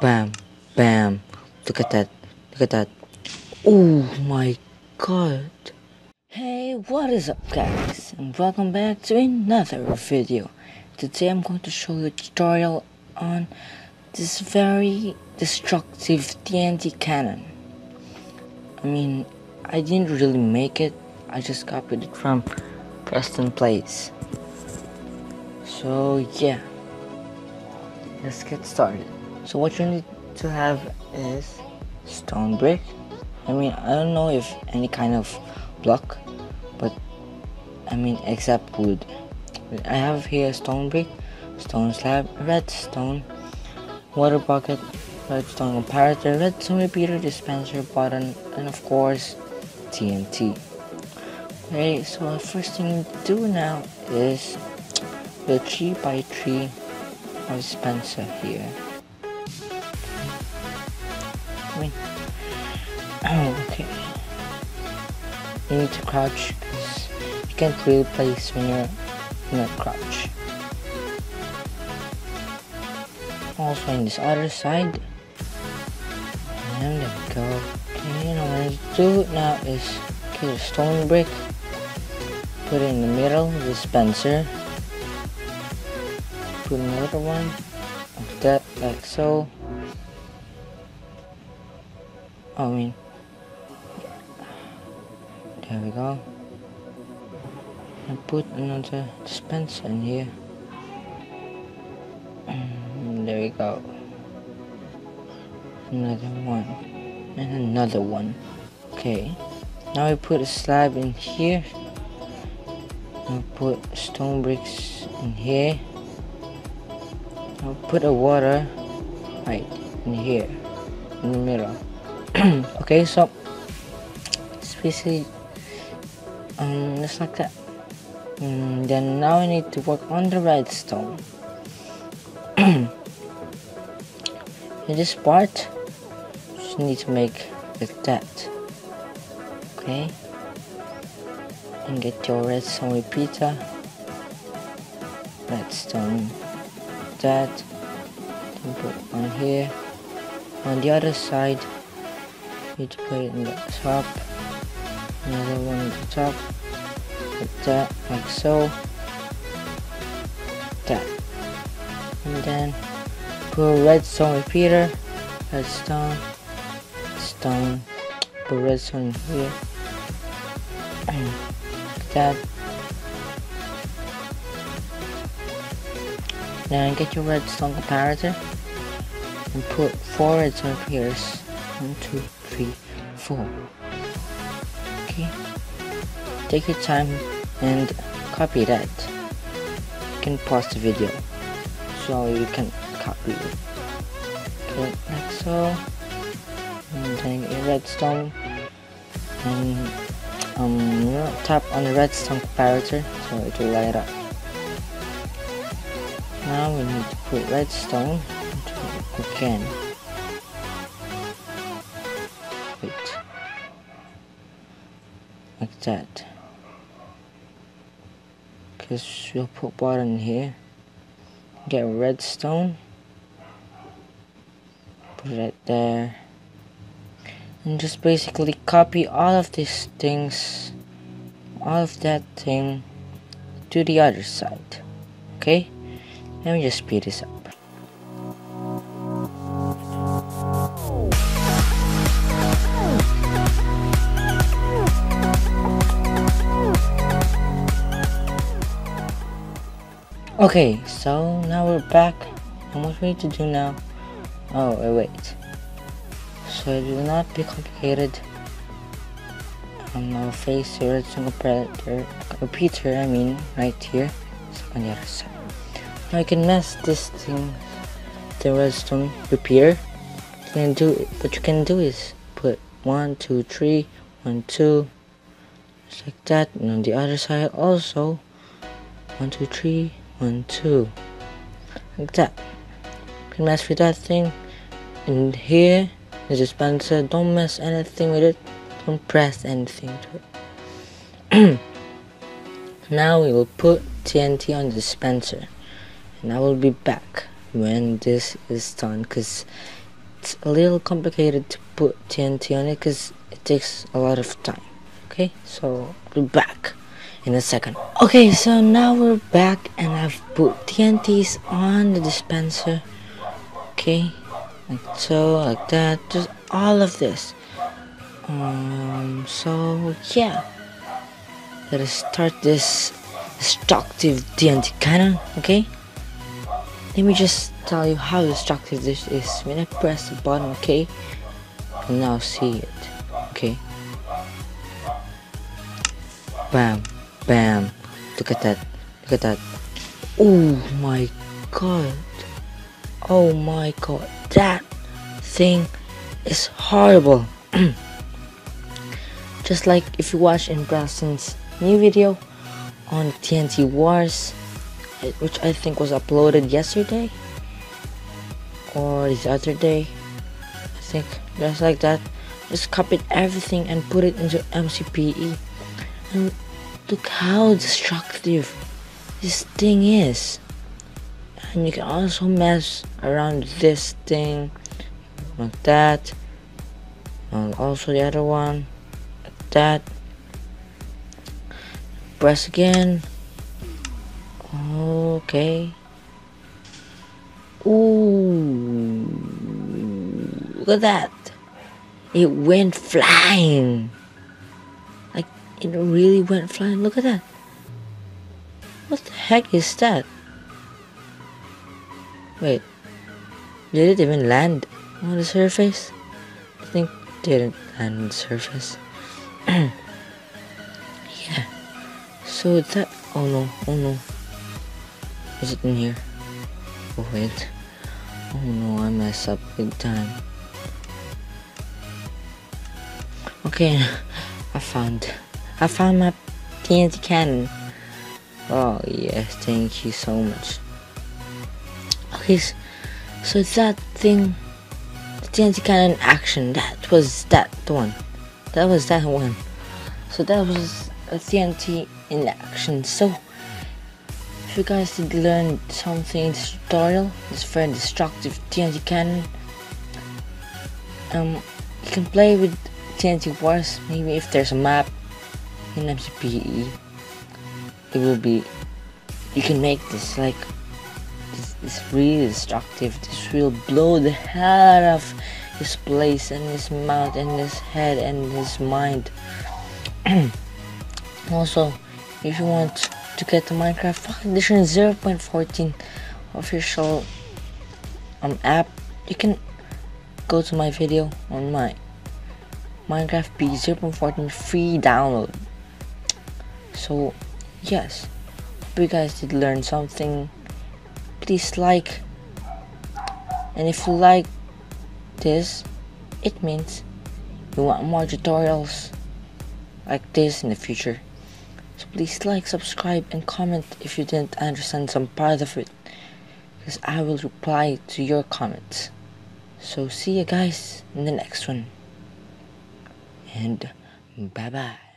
Bam, bam. Look at that. Look at that. Oh my god. Hey, what is up guys? And welcome back to another video. Today I'm going to show you a tutorial on this very destructive TNT cannon. I mean, I didn't really make it. I just copied it from PrestonPlayz. So yeah, let's get started. So what you need to have is stone brick. I mean, I don't know if any kind of block, but I mean except wood. I have here stone brick, stone slab, redstone, water bucket, redstone comparator, redstone repeater, dispenser button, and of course TNT. Okay, so the first thing you do now is the 3 by 3 dispenser here. Mean, oh, okay. You need to crouch because you can't really place when you're not crouch. Also in this other side. And there we go. Okay, now what I do now is get a stone brick, put it in the middle of the another one like that, like so. I mean, there we go. And put another dispenser in here. And there we go. Another one. And another one. Okay. Now we put a slab in here. And put stone bricks in here. I'll put a water right in here. In the middle. okay, so it's basically um just like that. And then now I need to work on the redstone. in this part, just need to make like that. Okay, and get your redstone repeater. Redstone, that. Then put on here. On the other side, you need to put it in the top. Another one at the top. Like that like so. That. And then put a redstone repeater. Redstone stone. Put redstone here. Like that then get your redstone comparator and put four redstone repeaters one two three four. Okay. Take your time and copy that. You can pause the video so you can copy it. Okay like so. And then a redstone and um tap on the redstone comparator so it will light up now we need to put redstone again wait. Like that. Because we'll put water in here. Get redstone. Put it there. And just basically copy all of these things all of that thing to the other side. Okay let me just speed this up Okay, so now we're back. And what we need to do now? Oh, wait. So it will not be complicated. Um, I'll face the redstone comparator, repeater, I mean, right here. So on the other side. You can mess this thing, the redstone repeater. Can do it. what you can do is put one, two, three, one, two, just like that. And on the other side also, one, two, three one, two, like that. You can mess with that thing. And here a dispenser. Don't mess anything with it. Don't press anything to it. now we will put TNT on the dispenser. And I will be back when this is done because it's a little complicated to put TNT on it because it takes a lot of time. Okay so we'll be back in a second. Okay so now we're back and I've put TNTs on the dispenser. Okay like so like that just all of this. Um so yeah. Let us start this destructive TNT cannon okay let me just tell you how destructive this is. When I press the button okay? You now see it okay? Bam bam. Look at that look at that. Oh my god. Oh my god. That thing is horrible. Just like if you watch in Brason's new video on TNT Wars which I think was uploaded yesterday or the other day. I think just like that just copied everything and put it into MCPE and look how destructive this thing is. And you can also mess around this thing like that and also the other one like that. Press again Okay. Ooh. Look at that. It went flying. Like, it really went flying. Look at that. What the heck is that? Wait. Did it even land on the surface? I think it didn't land on the surface. yeah. So that. Oh no, oh no. Is it in here? Oh wait. Oh no, I messed up big time. Okay, I found. I found my TNT cannon. Oh yes, thank you so much. Okay, so that thing, the TNT cannon action, that was that one. That was that one. So that was a TNT in action. So if you guys did learn something in this tutorial, this very destructive TNT cannon, um, you can play with TNT Wars, maybe if there's a map in MCPE, it will be, you can make this like, this, this really destructive, this will blow the hell out of his place and his mouth and his head and his mind. also, if you want to get the Minecraft Edition 0.14 official um, app, you can go to my video on my Minecraft PE 0.14 free download. So, yes, hope you guys did learn something. Please like, and if you like this, it means you want more tutorials like this in the future. So please like, subscribe, and comment if you didn't understand some part of it. Because I will reply to your comments. So see you guys in the next one. And bye bye.